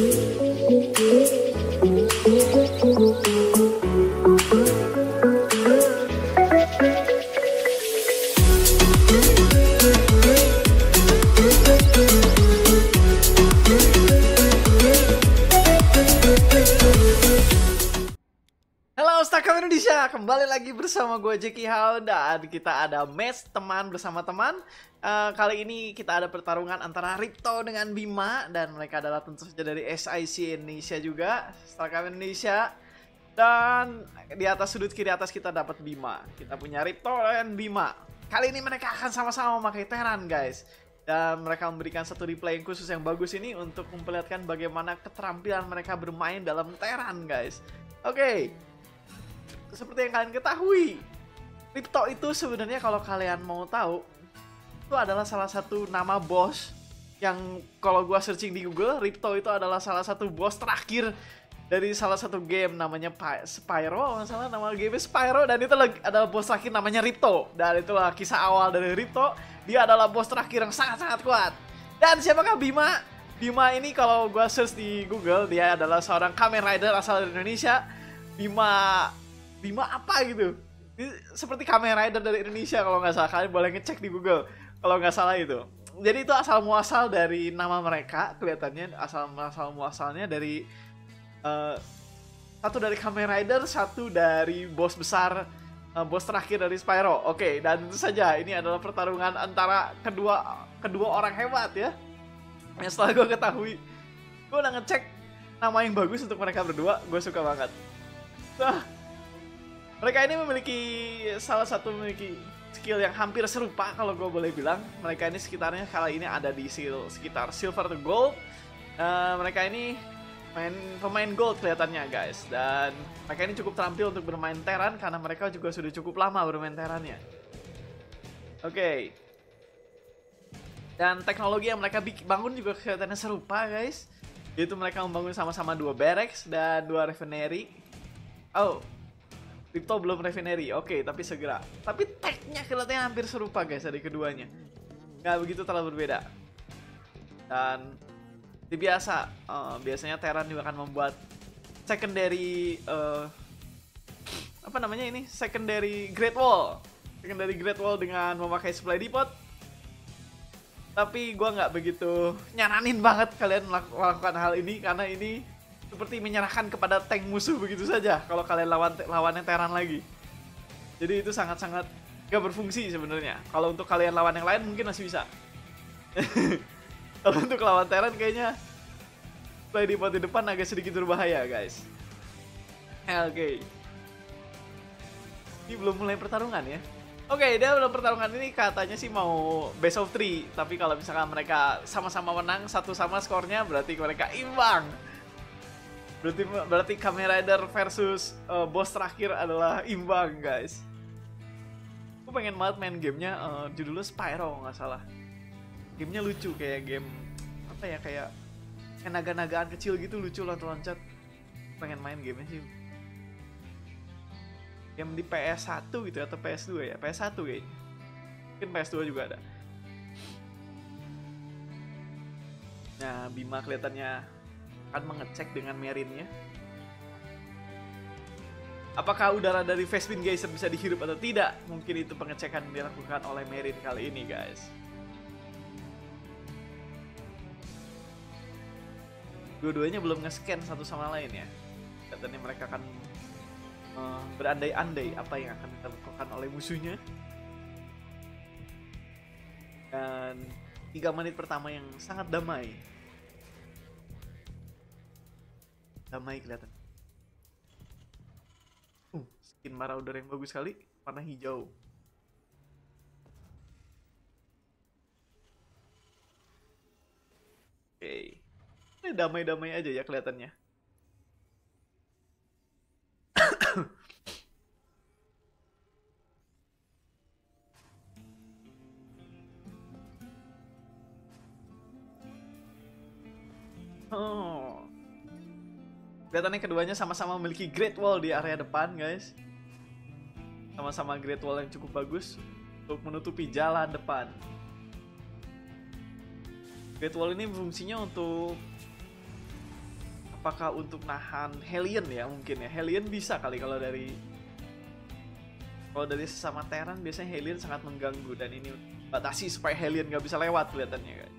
you. Bersama gue Jackie Hao dan kita ada match teman bersama teman. Eh, kali ini kita ada pertarungan antara Ripto dengan Bima dan mereka adalah tentu saja dari SIC Indonesia juga, Starcraft Indonesia. Dan di atas sudut kiri atas kita dapat Bima. Kita punya Ripto dan Bima. Kali ini mereka akan sama-sama memakai Terran guys. Dan mereka memberikan satu replay yang khusus yang bagus ini untuk memperlihatkan bagaimana keterampilan mereka bermain dalam Terran guys. Oke, seperti yang kalian ketahui, Ripto itu sebenarnya kalau kalian mau tahu, itu adalah salah satu nama bos yang kalau gua searching di Google, Ripto itu adalah salah satu bos terakhir dari salah satu game namanya Spyro, salah nama game Spyro dan itu adalah bos terakhir namanya Ripto dan itulah kisah awal dari Ripto. Dia adalah bos terakhir yang sangat-sangat kuat. Dan siapakah Bima? Bima ini kalau gua search di Google, dia adalah seorang Kamen Rider asal dari Indonesia. Bima Bima apa gitu? Seperti Kamen Rider dari Indonesia kalau nggak salah. Kalian boleh ngecek di Google kalau nggak salah itu. Jadi itu asal muasal dari nama mereka kelihatannya asal muasal muasalnya dari eh, satu dari Kamen Rider, satu dari bos besar eh, bos terakhir dari Spyro. Oke, dan tentu saja ini adalah pertarungan antara kedua kedua orang hebat ya. Yang setelah gue ketahui, gue udah ngecek nama yang bagus untuk mereka berdua. Gue suka banget. Nah, mereka ini memiliki salah satu memiliki skill yang hampir serupa kalau gue boleh bilang. Mereka ini sekitarnya kali ini ada di sekitar silver to gold. Eh, mereka ini main pemain gold kelihatannya guys dan mereka ini cukup terampil untuk bermain Terran karena mereka juga sudah cukup lama bermain Terrannya. Oke. Dan teknologi yang mereka bangun juga kelihatannya serupa guys. Yaitu mereka membangun sama-sama dua barracks dan dua refinery. Oh, Crypto belum refinery, oke, tapi segera. Tapi tag-nya kelihatannya hampir serupa guys dari keduanya. Nggak begitu terlalu berbeda. Dan seperti biasa, eh, biasanya Terran juga akan membuat secondary eh, apa namanya ini? Secondary Great Wall. Secondary Great Wall dengan memakai supply depot. Tapi gua nggak begitu nyaranin banget kalian melak- melakukan hal ini karena ini seperti menyerahkan kepada tank musuh begitu saja kalau kalian lawan lawannya Terran lagi. Jadi itu sangat-sangat gak berfungsi sebenarnya. Kalau untuk kalian lawan yang lain mungkin masih bisa. kalau untuk lawan Terran kayaknya play di pot di depan agak sedikit berbahaya guys. Oke. Ini belum mulai pertarungan ya. Oke, dia dalam pertarungan ini katanya sih mau best of three. Tapi kalau misalkan mereka sama-sama menang satu sama skornya berarti mereka imbang. Berarti berarti Kamen Rider versus uh, bos terakhir adalah imbang, guys. Gue pengen banget main gamenya uh, judulnya Spyro nggak salah. Gamenya lucu kayak game apa ya kayak kayak naga-nagaan kecil gitu lucu loncat-loncat. Pengen main gamenya sih. Game di PS1 gitu atau PS2 ya? PS1 kayaknya. Mungkin PS2 juga ada. Nah, Bima kelihatannya akan mengecek dengan Merinnya. Apakah udara dari Vespin Geyser bisa dihirup atau tidak? Mungkin itu pengecekan yang dilakukan oleh Merin kali ini, guys. Dua-duanya belum nge-scan satu sama lain ya. Katanya mereka akan eh, berandai-andai apa yang akan dilakukan oleh musuhnya. Dan tiga menit pertama yang sangat damai damai kelihatan. Uh, skin Marauder yang bagus sekali, warna hijau. Oke. Ini damai-damai aja ya kelihatannya. Oh. Kelihatannya keduanya sama-sama memiliki Great Wall di area depan, guys. Sama-sama Great Wall yang cukup bagus untuk menutupi jalan depan. Great Wall ini fungsinya untuk apakah untuk nahan Hellion ya mungkin ya Hellion bisa kali kalau dari kalau dari sesama Terran biasanya Hellion sangat mengganggu dan ini batasi supaya Hellion nggak bisa lewat kelihatannya guys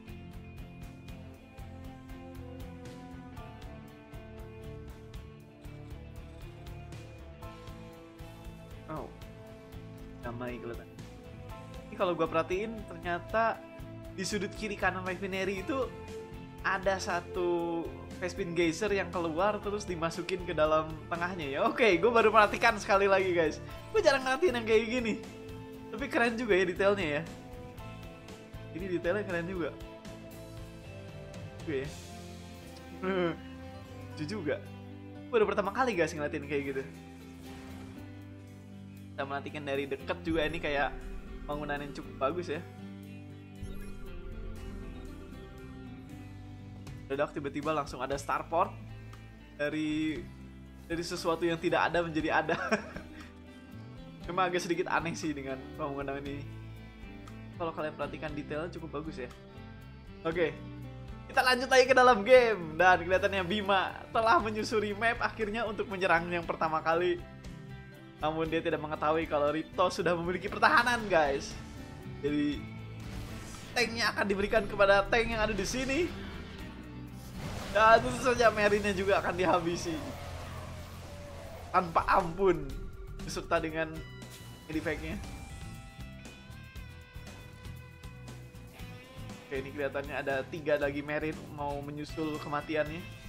kalau gue perhatiin ternyata di sudut kiri kanan refinery itu ada satu Vespin Geyser yang keluar terus dimasukin ke dalam tengahnya ya. Oke, gue baru perhatikan sekali lagi guys. Gue jarang ngeliatin yang kayak gini. Tapi keren juga ya detailnya ya. Ini detailnya keren juga. Oke ya. Lucu juga. Gue baru pertama kali guys ngeliatin kayak gitu. Kita melatikan dari deket juga ini kayak bangunan yang cukup bagus ya. Dadak tiba-tiba langsung ada starport dari dari sesuatu yang tidak ada menjadi ada. Cuma agak sedikit aneh sih dengan bangunan ini. Kalau kalian perhatikan detailnya cukup bagus ya. Oke, kita lanjut lagi ke dalam game dan kelihatannya Bima telah menyusuri map akhirnya untuk menyerang yang pertama kali. Namun dia tidak mengetahui kalau Rito sudah memiliki pertahanan, guys. Jadi tanknya akan diberikan kepada tank yang ada di sini. Dan tentu saja Merinnya juga akan dihabisi tanpa ampun beserta dengan edifeknya. Oke, ini kelihatannya ada tiga lagi Merin mau menyusul kematiannya.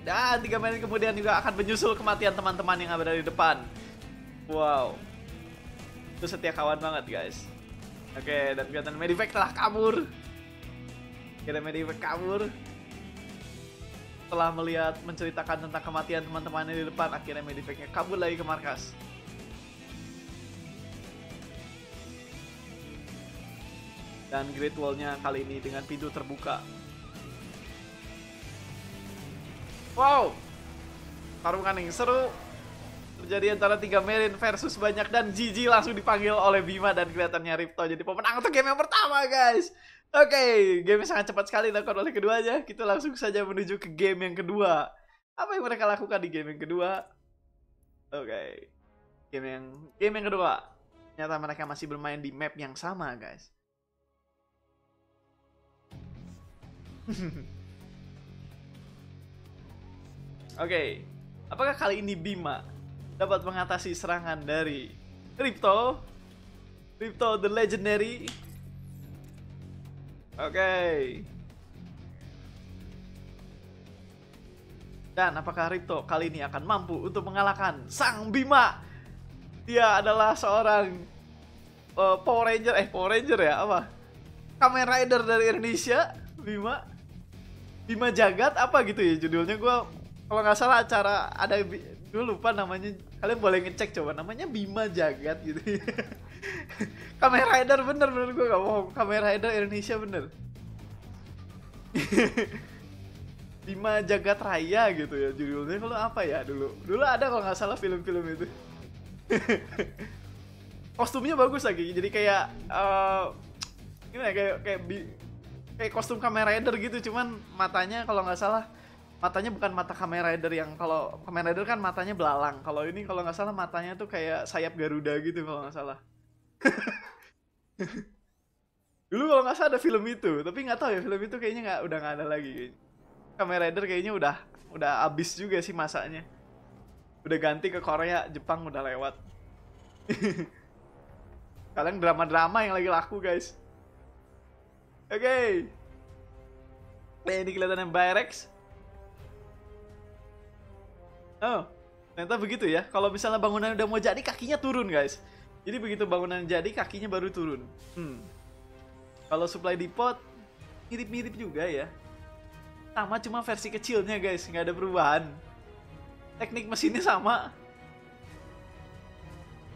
Dan tiga Merin kemudian juga akan menyusul kematian teman-teman yang ada di depan. Wow, itu setia kawan banget guys. Oke, dan kelihatan Medivac telah kabur. Kira Medivac kabur. Setelah melihat menceritakan tentang kematian teman-temannya di depan, akhirnya Medivacnya kabur lagi ke markas. Dan Great Wall-nya kali ini dengan pintu terbuka. Wow, tarungan yang seru terjadi antara tiga Merin versus banyak dan Gigi langsung dipanggil oleh Bima dan kelihatannya Ripto jadi pemenang untuk game yang pertama guys. Oke, okay, game sangat cepat sekali dilakukan oleh keduanya. Kita langsung saja menuju ke game yang kedua. Apa yang mereka lakukan di game yang kedua? Oke, okay. game yang game yang kedua. Ternyata mereka masih bermain di map yang sama guys. Oke, apakah kali ini Bima dapat mengatasi serangan dari Crypto? Crypto the Legendary. Oke. Okay. Dan apakah Crypto kali ini akan mampu untuk mengalahkan Sang Bima? Dia adalah seorang uh, Power Ranger, eh Power Ranger ya apa? Kamen Rider dari Indonesia, Bima. Bima Jagat apa gitu ya judulnya gue kalau nggak salah acara ada gue lupa namanya. Kalian boleh ngecek coba namanya Bima Jagat gitu. Kamen Rider bener bener. Gue gak bohong. Kamen Rider Indonesia bener. Bima Jagat Raya gitu ya judulnya. Kalau apa ya dulu? Dulu ada kalau nggak salah film-film itu. Kostumnya bagus lagi. Jadi kayak uh, gimana ya, kayak kayak kayak kostum Kamen Rider gitu. Cuman matanya kalau nggak salah matanya bukan mata Kamen Rider yang kalau Kamen Rider kan matanya belalang. Kalau ini kalau nggak salah matanya tuh kayak sayap Garuda gitu kalau nggak salah. Dulu kalau nggak salah ada film itu, tapi nggak tahu ya film itu kayaknya nggak udah nggak ada lagi. Kamen Rider kayaknya udah udah abis juga sih masanya. Udah ganti ke Korea, Jepang udah lewat. Kalian drama-drama yang lagi laku guys. Oke. Okay. Ini kelihatan yang Byrex Oh, ternyata begitu ya. Kalau misalnya bangunan udah mau jadi, kakinya turun, guys. Jadi begitu bangunan jadi, kakinya baru turun. Hmm. Kalau supply depot, mirip-mirip juga ya. Sama cuma versi kecilnya, guys. Nggak ada perubahan. Teknik mesinnya sama.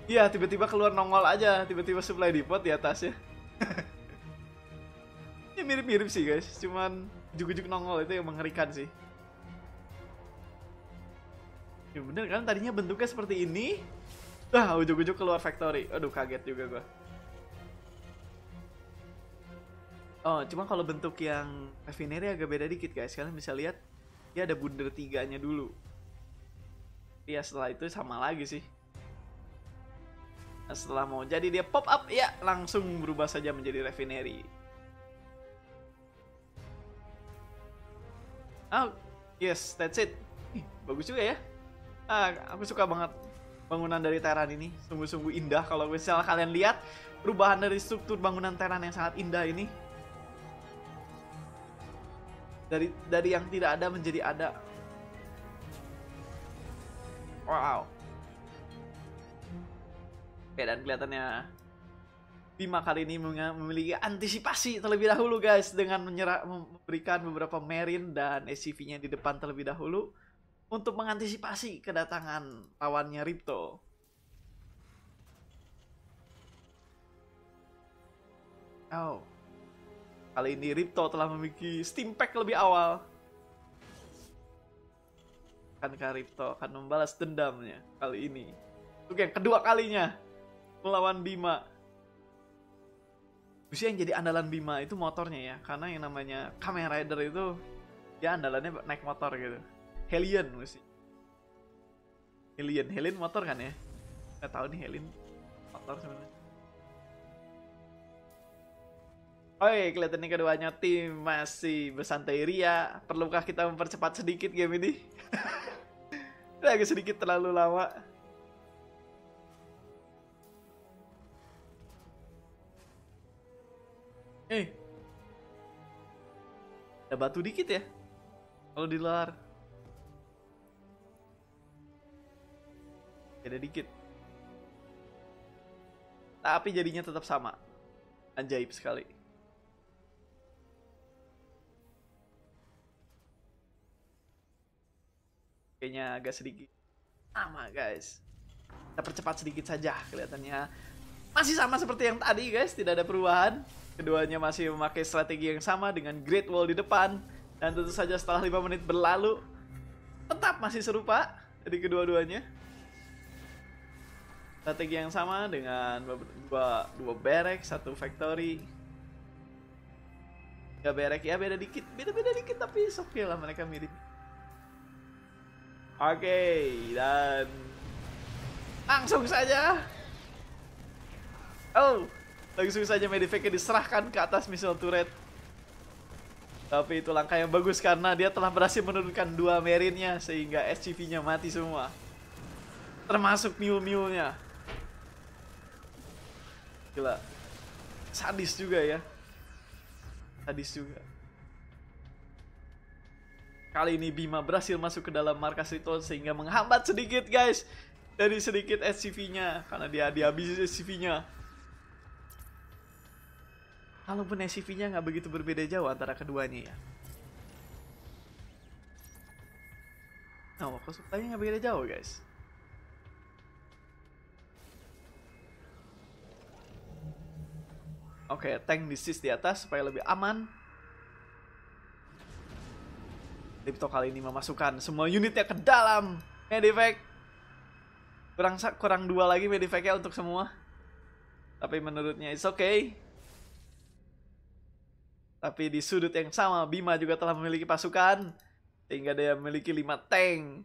Iya, tiba-tiba keluar nongol aja. Tiba-tiba supply depot di atasnya. Ini mirip-mirip sih, guys. Cuman juk-juk nongol itu yang mengerikan sih. Ya bener kan tadinya bentuknya seperti ini. Wah, ujuk-ujuk keluar factory. Aduh, kaget juga gua. Oh, cuma kalau bentuk yang Refinery agak beda dikit guys. Kalian bisa lihat dia ada bundar tiganya dulu. Ya setelah itu sama lagi sih. Nah, setelah mau jadi dia pop up ya langsung berubah saja menjadi Refinery. Oh, yes, that's it. Ih, bagus juga ya. Ah, aku suka banget bangunan dari Teran ini. Sungguh-sungguh indah kalau misalnya kalian lihat perubahan dari struktur bangunan Teran yang sangat indah ini. Dari dari yang tidak ada menjadi ada. Wow. Oke, dan kelihatannya Bima kali ini memiliki antisipasi terlebih dahulu guys dengan menyerah memberikan beberapa Merin dan SCV-nya di depan terlebih dahulu untuk mengantisipasi kedatangan lawannya Ripto. Oh. Kali ini Ripto telah memiliki Steam Pack lebih awal. Akankah Ripto akan membalas dendamnya kali ini? Untuk yang kedua kalinya melawan Bima. Bisa yang jadi andalan Bima itu motornya ya, karena yang namanya Kamen Rider itu ya andalannya naik motor gitu. Helion mesti. Helion, Helion motor kan ya? Gak tahu nih Helion motor sebenarnya. Oke, kelihatannya keduanya tim masih bersantai ria. Perlukah kita mempercepat sedikit game ini? Agak sedikit terlalu lama. Eh. Ada batu dikit ya. Kalau di luar. Beda dikit. Tapi jadinya tetap sama. Ajaib sekali. Kayaknya agak sedikit sama guys. Kita percepat sedikit saja kelihatannya. Masih sama seperti yang tadi guys, tidak ada perubahan. Keduanya masih memakai strategi yang sama dengan Great Wall di depan. Dan tentu saja setelah 5 menit berlalu, tetap masih serupa dari kedua-duanya. Strategi yang sama dengan dua, dua berek, satu factory. Ya berek ya beda dikit, beda-beda dikit tapi oke lah mereka mirip. Oke, dan langsung saja. Oh, Langsung saja Medivacnya diserahkan ke atas missile turret. Tapi itu langkah yang bagus karena dia telah berhasil menurunkan dua Marinnya sehingga SCV-nya mati semua. Termasuk Mew-Mew-nya. Gila. Sadis juga ya. Sadis juga. Kali ini Bima berhasil masuk ke dalam markas Riton sehingga menghambat sedikit guys. Dari sedikit SCV-nya. Karena dia dihabisi SCV-nya. Kalaupun SCV-nya nggak begitu berbeda jauh antara keduanya ya. Nah, waktu supply nggak beda jauh guys. Oke, okay, tank disis di atas supaya lebih aman. Lipto kali ini memasukkan semua unitnya ke dalam medivac. Kurang kurang dua lagi medivacnya untuk semua. Tapi menurutnya it's okay. Tapi di sudut yang sama, Bima juga telah memiliki pasukan. Sehingga dia memiliki 5 tank.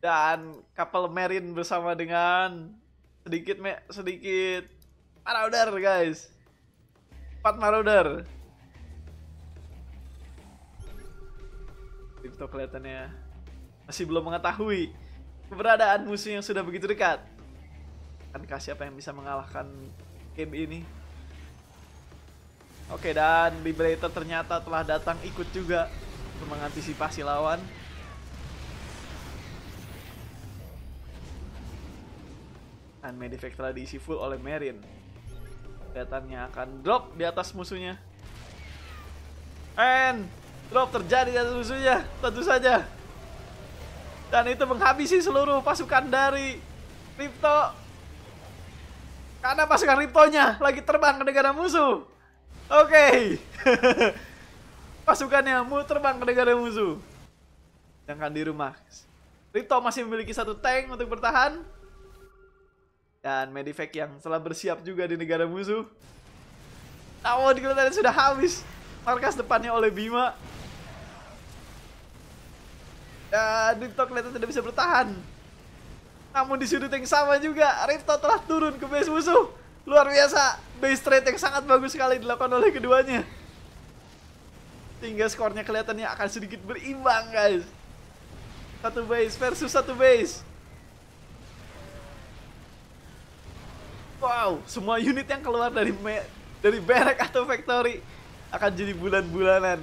Dan kapal Marine bersama dengan sedikit me sedikit marauder guys. 4 marauder. Itu kelihatannya masih belum mengetahui keberadaan musuh yang sudah begitu dekat. Akankah siapa yang bisa mengalahkan game ini? Oke dan Liberator ternyata telah datang ikut juga untuk mengantisipasi lawan. Dan Medivac telah diisi full oleh Merin. Kelihatannya akan drop di atas musuhnya. And drop terjadi di atas musuhnya, tentu saja. Dan itu menghabisi seluruh pasukan dari Ripto. Karena pasukan Riptonya lagi terbang ke negara musuh. Oke. Okay. Pasukannya mau terbang ke negara musuh. Sedangkan di rumah, Rito masih memiliki satu tank untuk bertahan. Dan Medivac yang telah bersiap juga di negara musuh. Namun kelihatannya sudah habis. Markas depannya oleh Bima. Dan Ripto kelihatan tidak bisa bertahan. Namun di sudut yang sama juga, Ripto telah turun ke base musuh. Luar biasa, base trade yang sangat bagus sekali dilakukan oleh keduanya. Hingga skornya kelihatannya akan sedikit berimbang guys. Satu base versus satu base. Wow, semua unit yang keluar dari dari barrack atau factory akan jadi bulan-bulanan.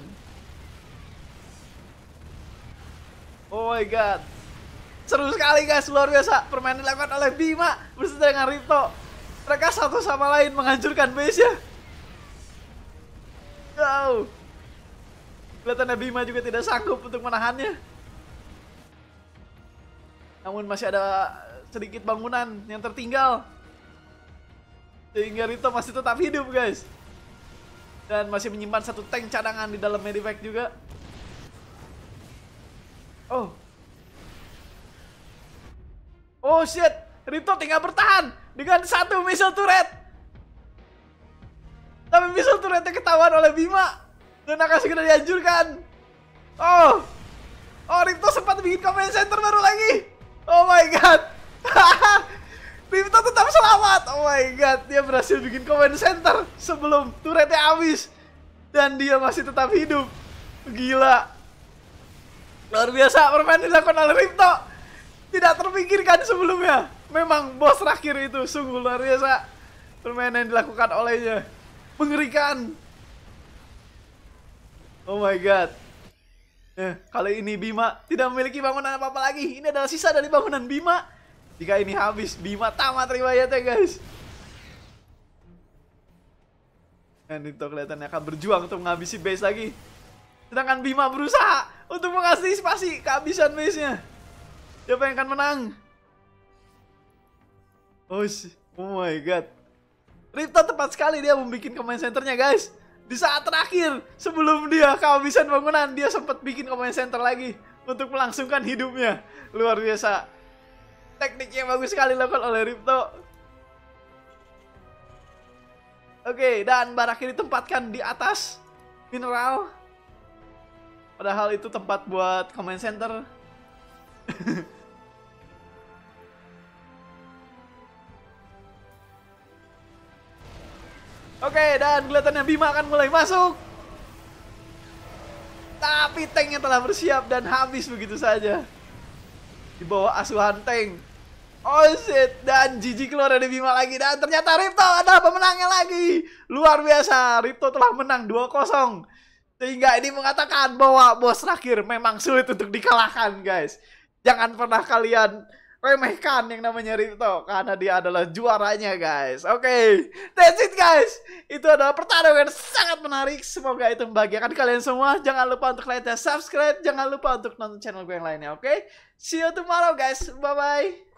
Oh my god. Seru sekali guys, luar biasa. Permainan dilakukan oleh Bima bersama dengan Rito. Mereka satu sama lain menghancurkan base-nya. Wow. Kelihatannya Bima juga tidak sanggup untuk menahannya. Namun masih ada sedikit bangunan yang tertinggal. Sehingga Rito masih tetap hidup guys. Dan masih menyimpan satu tank cadangan di dalam medivac juga. Oh. Oh shit. Rito tinggal bertahan dengan satu missile turret. Tapi missile turretnya ketahuan oleh Bima. Dan akan segera dihancurkan. Oh. Oh Rito sempat bikin command center baru lagi. Oh my god. Rito tetap selamat. Oh my god. Dia berhasil bikin command center sebelum turretnya habis. Dan dia masih tetap hidup. Gila. Luar biasa permainan dilakukan oleh Ripto. Tidak terpikirkan sebelumnya. Memang bos terakhir itu sungguh luar biasa. Permainan yang dilakukan olehnya. Mengerikan. Oh my god. Eh, kali ini Bima tidak memiliki bangunan apa-apa lagi. Ini adalah sisa dari bangunan Bima. Jika ini habis, Bima tamat riwayatnya guys. Dan itu kelihatannya akan berjuang untuk menghabisi base lagi. Sedangkan Bima berusaha untuk mengantisipasi kehabisan base-nya. Siapa yang akan menang? Oh, oh my god. Ripto tepat sekali dia membuat command centernya guys. Di saat terakhir sebelum dia kehabisan bangunan dia sempat bikin command center lagi untuk melangsungkan hidupnya. Luar biasa. Teknik yang bagus sekali dilakukan oleh Ripto. Oke, dan barak ditempatkan di atas mineral Padahal itu tempat buat comment center. Oke, dan kelihatannya Bima akan mulai masuk. Tapi tanknya telah bersiap dan habis begitu saja. Di bawah asuhan tank. Oh shit, dan Gigi keluar dari Bima lagi. Dan ternyata Ripto adalah pemenangnya lagi. Luar biasa, Ripto telah menang 2-0. Sehingga ini mengatakan bahwa bos terakhir memang sulit untuk dikalahkan guys. Jangan pernah kalian remehkan yang namanya Rito karena dia adalah juaranya guys. Oke, okay. that's it guys. Itu adalah pertarungan sangat menarik. Semoga itu membahagiakan kalian semua. Jangan lupa untuk like dan subscribe. Jangan lupa untuk nonton channel gue yang lainnya. Oke, okay? see you tomorrow guys. Bye bye.